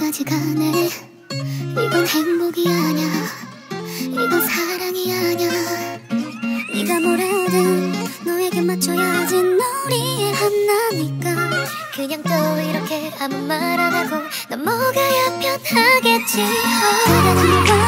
아직 안해 이건 행복이 아냐 이건 사랑이 아냐 네가 뭐라든 너에게 맞춰야지. 놀이에 한나니까. 그냥 또 이렇게 아무 말 안 하고 넘어가야 편하겠지. 바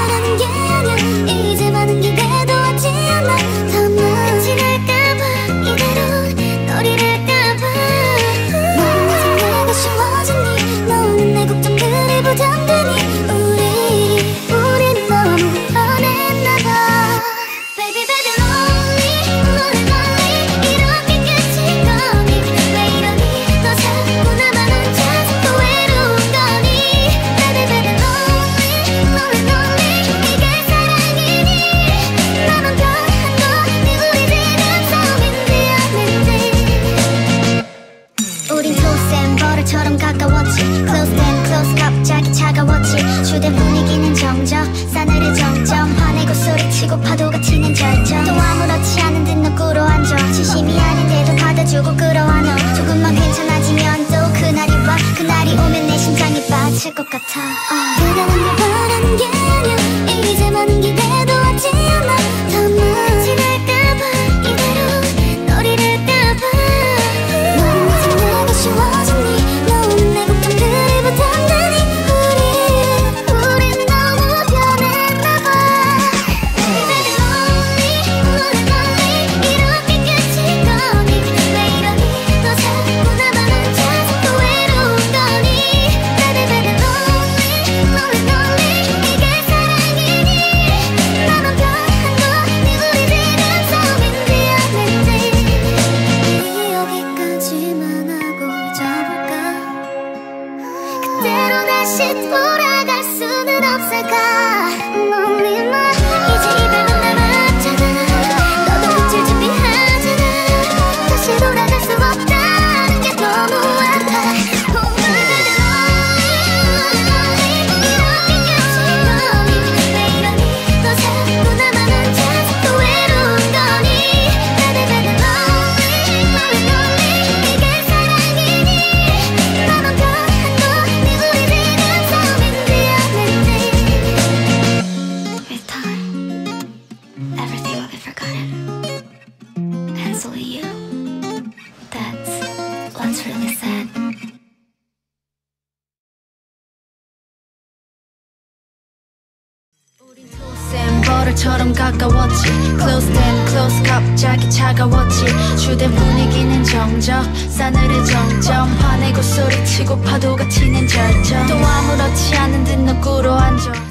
가까웠지. Close then close 갑자기 차가웠지. 주된 분위기는 정적 싸늘해 정점. 화내고 소리치고 파도가 튀는 절정. 또 아무렇지 않은 듯너 꿇어앉아. 진심이 아닌데도 받아주고 끌어와 너 조금만 괜찮아지면 또 그날이 와. 그날이 오면 내 심장이 빠질 것 같아. uh. 바라는 게 다시 돌아갈 수는 없을까 will you. That's what's really sad 버릇처럼 가까웠지. Close then close 갑자기 차가웠지. 주된 분위기는 정적 싸늘해 정점. 화내고 소리치고 파도가 튀는 절정. 또 아무렇지 않은 듯너 꿇어앉아